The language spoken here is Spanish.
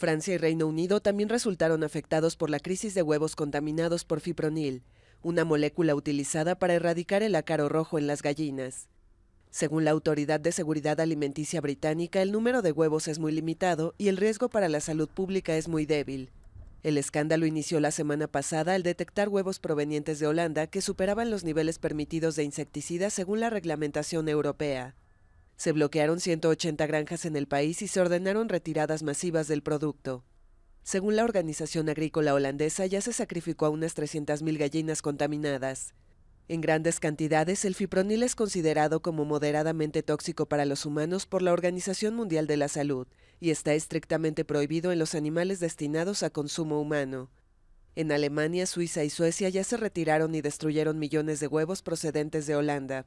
Francia y Reino Unido también resultaron afectados por la crisis de huevos contaminados por fipronil, una molécula utilizada para erradicar el ácaro rojo en las gallinas. Según la Autoridad de Seguridad Alimenticia británica, el número de huevos es muy limitado y el riesgo para la salud pública es muy débil. El escándalo inició la semana pasada al detectar huevos provenientes de Holanda que superaban los niveles permitidos de insecticidas según la reglamentación europea. Se bloquearon 180 granjas en el país y se ordenaron retiradas masivas del producto. Según la organización agrícola holandesa, ya se sacrificó a unas 300.000 gallinas contaminadas. En grandes cantidades, el fipronil es considerado como moderadamente tóxico para los humanos por la Organización Mundial de la Salud y está estrictamente prohibido en los animales destinados a consumo humano. En Alemania, Suiza y Suecia ya se retiraron y destruyeron millones de huevos procedentes de Holanda.